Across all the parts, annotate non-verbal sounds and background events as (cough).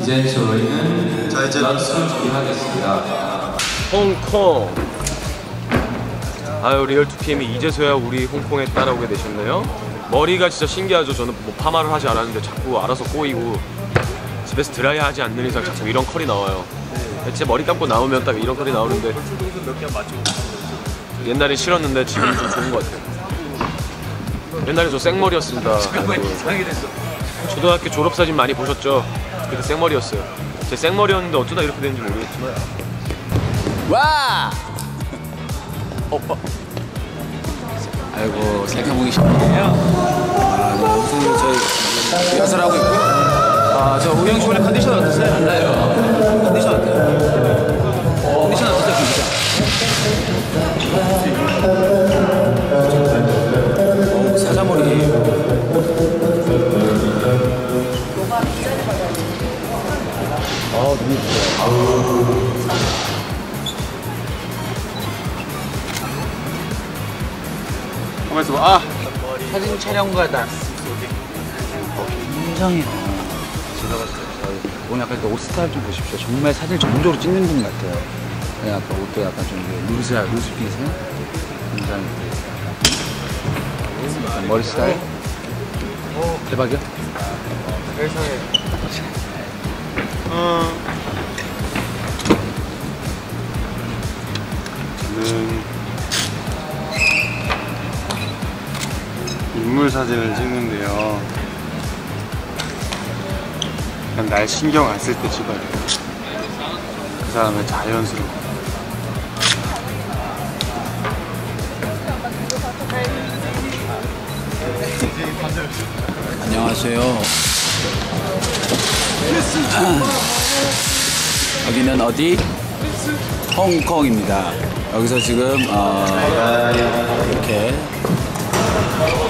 이제 저희는 자 이제 연습 준비하겠습니다. 홍콩. 아유 Real 2PM이 이제서야 우리 홍콩에 따라오게 되셨네요. 머리가 진짜 신기하죠. 저는 뭐 파마를 하지 않았는데 자꾸 알아서 꼬이고 집에서 드라이 하지 않는 이상 자꾸 이런 컬이 나와요. 제 머리 감고 나오면 딱 이런 컬이 나오는데 옛날에 싫었는데 지금 좀 좋은 것 같아요. 옛날에 저 생머리였습니다. 초등학교 졸업사진 많이 보셨죠? 그때 생머리였어요. 제 생머리였는데 어쩌다 이렇게 됐는지 모르겠지만 와! (laughs) 오빠. 아이고 생각해보기 쉽네요. 아, 네, 무슨 저희 리허설 하고 있고요. 아, 저 우영 씨 원래 컨디션 어떠세요? 달라요. 사진 촬영가다. 굉장히 제가 봤을 때 오늘 약간 옷 스타일 좀 보십시오. 정말 사진 전문적으로 찍는 분 같아요. 그냥 약간 옷도 약간 좀 루즈야, 루즈 핏에 굉장히 약간 머리 스타일 대박이야? 저는 인물 사진을 찍는데요. 그냥 날 신경 안 쓸 때 찍어요. 그 사람의 자연스러워. 안녕하세요. 여기는 어디? 홍콩입니다. 여기서 지금 어, 이렇게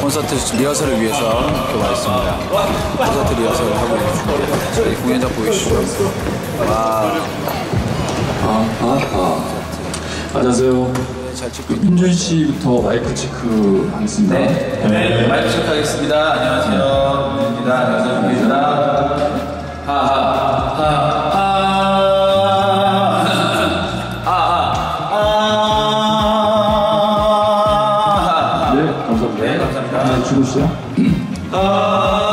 콘서트 리허설을 위해서 이렇게 와 있습니다. 콘서트 리허설을 하고 있습니다. 공연장 보이시죠? 와. 아, 아, 아. 안녕하세요. 네, 윤준 씨부터 마이크 체크 하겠습니다. 네. 네. 네. 네 마이크 체크 하겠습니다. 안녕하세요. 네. 윤준입니다. 안녕하세요. 윤준입니다. 하하. 하하. 죽으시죠. 아...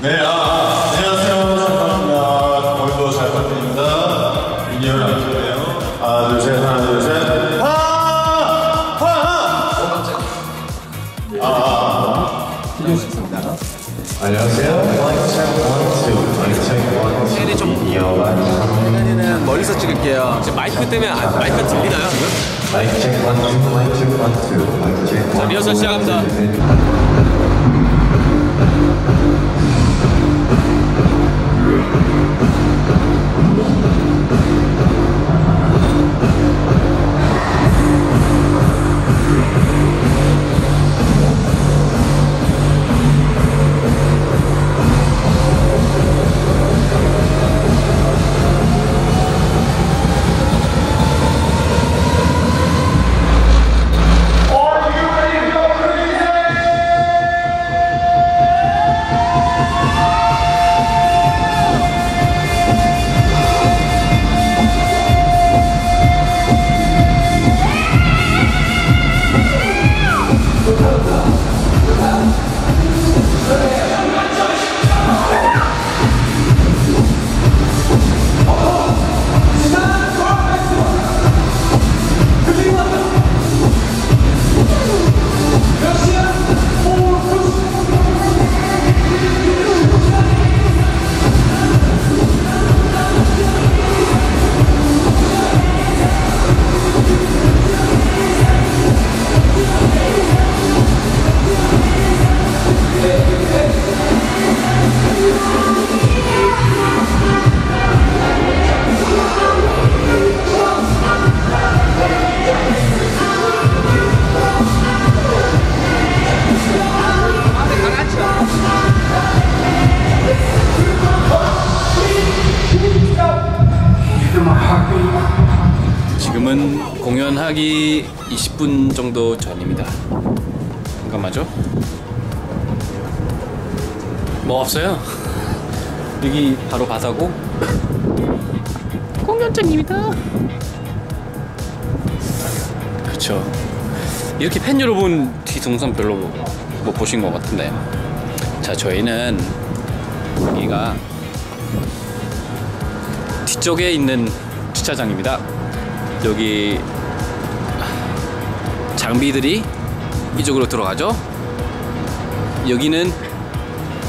안녕하세요. 안녕하세요. 안녕하세요. 안녕하세요. 안녕하세요. 안녕하세요. 안녕하세요. 혜연이 좀 혜연이는 멀리서 찍을게요. 지금 마이크 때문에 아, 마이크가 들리나요? mic check one, two, mic check one, two, mic check 자 one, 리허설 two, 시작합니다. 공연하기 20분 정도 전입니다. 잠깐만요. 뭐 없어요. (laughs) 여기 바로 바다고 공연장입니다. 그렇죠. 이렇게 팬 여러분 뒤 동선 별로 못 보신 것 같은데. 자, 저희는 여기가 뒤쪽에 있는 주차장입니다. 여기 장비들이 이쪽으로 들어가죠. 여기는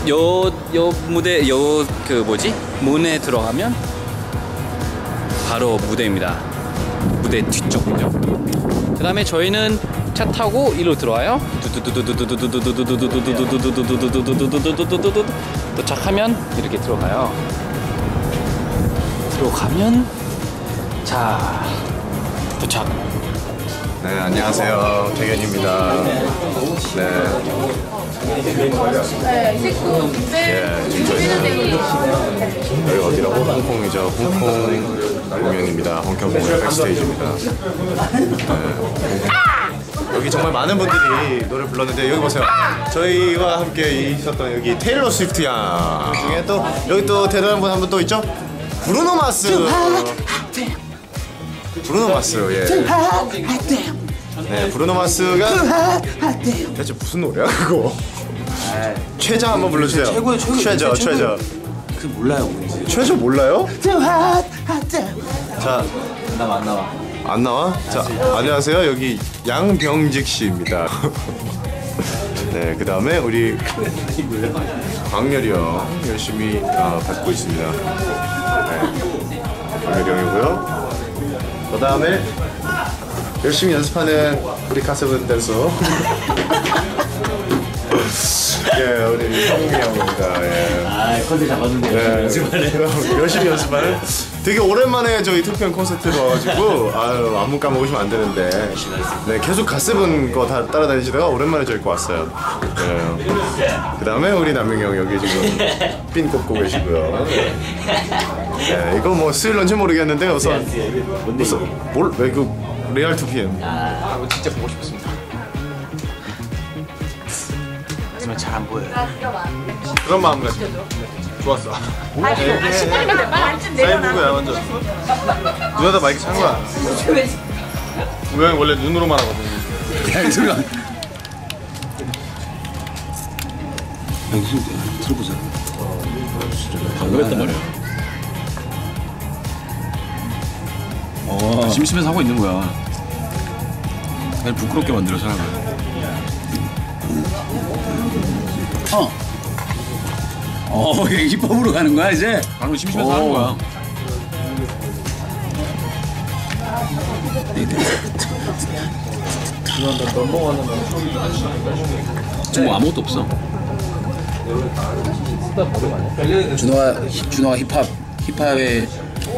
요, 요 무대, 요 그 뭐지? 문에 들어가면 바로 무대입니다. 무대 뒤쪽이죠. 그 다음에 저희는 차 타고 이리로 들어와요. 도착하면 이렇게 들어가요. 들어가면 자 도착. 네, 안녕하세요. 태견입니다. 네. 예, 지금 저희는 여기 어디라고? 홍콩이죠. 홍콩 공연입니다. 홍콩 공연 백스테이지입니다. 네. 여기 정말 많은 분들이 노래 불렀는데 여기 보세요. 저희와 함께 있었던 여기 테일러 스위프트 양 중에 또 여기 또 대단한 분 한 분 또 있죠? 브루노 마스. 브루노 마스 예. 네 브루노 마스가 대체 무슨 노래야 그거? 최저 한번 불러주세요. 최고의 최저 최저. 그 몰라요 뭔지. 최저 몰라요? 자. 나안 나와. 안 나와? 자, 안녕하세요. 여기 양병직 씨입니다. (laughs) 네, 그 다음에 우리 광렬이 형 열심히 어, 받고 있습니다. 네, 광렬이 형이고요. 그 다음에 열심히 연습하는 우리 가수분 댄서. 예, 우리 형이 형입니다. 예. 아 컨셉 잡았는데 네. 열심히 연습하는 되게 오랜만에 저희 투표형 콘서트로 와가지고 아유 안무 까먹으시면 안 되는데 네 계속 가스분 거 다 따라다니시다가 오랜만에 저희 거 왔어요 네. 그 다음에 우리 남영이 형 여기 지금 핀 꼽고 계시고요 네 이거 뭐 스릴런지 모르겠는데 우선 우선 뭘왜 그 레알 2PM 진짜 보고 싶습니다. 잘 안 보여요. 그런 마음가짐 좋았어 사인부구야 완전 누나다 마이크 찬 거야 우영이 원래 눈으로만 하거든 야 소리가. 들어보자. 방금 했단 말이야. 어. 심심해서 하고 있는 거야. 그냥 부끄럽게 만들어 사람을. 어. 어, 힙합으로 가는 거야 이제? 방금 심심해서 하는 거야. 지금 뭐 아무것도 없어. 준호가 준호가 힙합 힙합의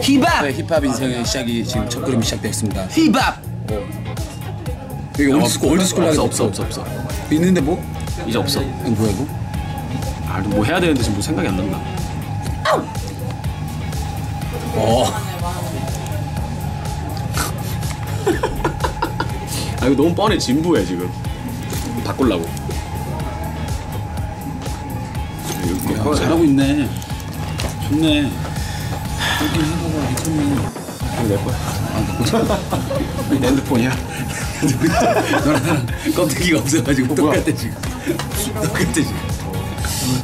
힙합 힙합 인생의 시작이 지금 첫 그림이 시작됐습니다. 힙합. 여기 old school old school 없어 없어 없어 없어. 있는데 뭐? 이제 없어. 이거 뭐야 이거? 아 뭐 해야 되는데 지금 뭐 생각이 안 난다. 어. 아 이거 너무 뻔해 진부해 지금. 바꾸려고. 야, 잘하고 있네. 좋네. 이렇게 해봐봐. 이거 내 거야. 아, 내 핸드폰이야. (laughs) 너랑 (laughs) 껍데기가 없어가지고 똑같아 지금. 똑같아 지금.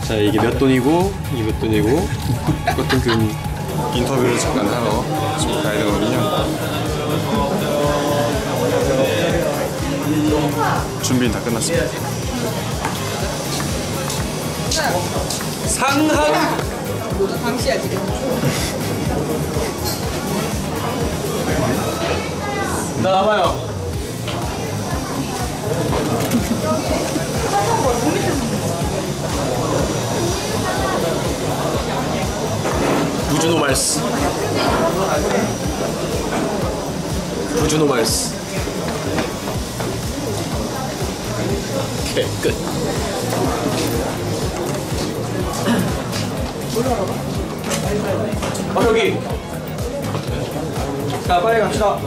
자 이게 몇 돈이고 이게 몇 돈이고. 똑같은 그 인터뷰를 잠깐 하러 지금 가야 되거든요. 준비는 다 끝났습니다. 나 나와요. 부주노 말스. 부주노 말스. 오케이 끝. 어 여기. 자 빨리 갑시다.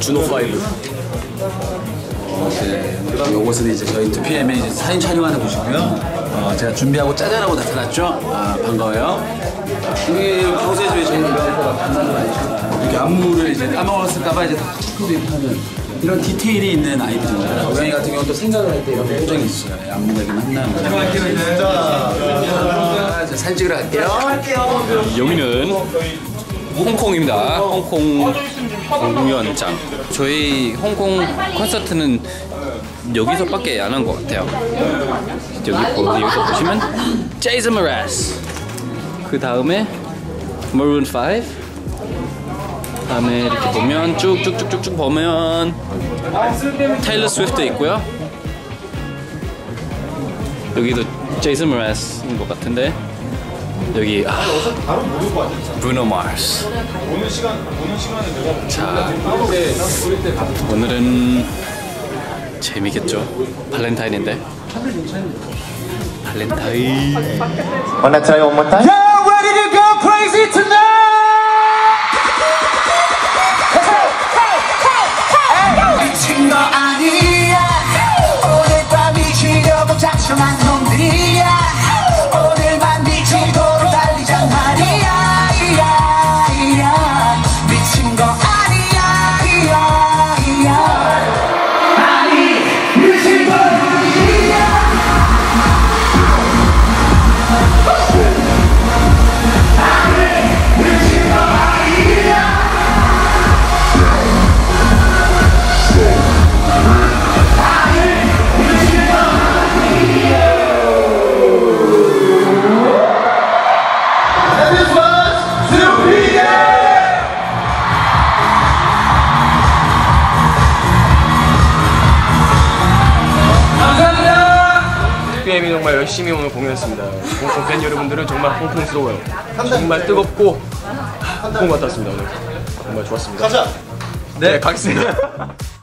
준호 five. 네, 요것은 이제 저희 2PM에 이제 사진 촬영하는 곳이고요. 어, 제가 준비하고 짜잔하고 나타났죠. 아, 반가워요. 여기 평소에 저희 저희 이렇게 안무를 이제 까먹었을까봐 이제 다 체크도 이렇게 하는 이런 디테일이 있는 아이들입니다. 고양이 같은 경우는 또 생각을 할 때 이런 표정이 있어요. 예, 안무가 이긴 한다는 거죠. 자, 이제 사진 찍으러 갈게요. 여기는 홍콩입니다. 홍콩 공연장. 저희 홍콩 콘서트는 여기서밖에 안 한 것 같아요. 여기 보, 여기서 보시면 제이슨 머라스. 그 다음에 Maroon 5. 다음에 이렇게 보면 쭉쭉쭉쭉쭉 보면 테일러 스위프트 있고요. 여기도 제이슨 머라스인 것 같은데 여기 아, 브루노 마스. 자, 오늘은 재미겠죠. 발렌타인인데. 발렌타인. Wanna try one more time? 정말 열심히 오늘 공연했습니다. 홍콩 팬 여러분들은 정말 홍콩스러워요. 정말 뜨겁고 홍콩 같았습니다 오늘. 정말 좋았습니다. 가자. 네, 가겠습니다. (laughs)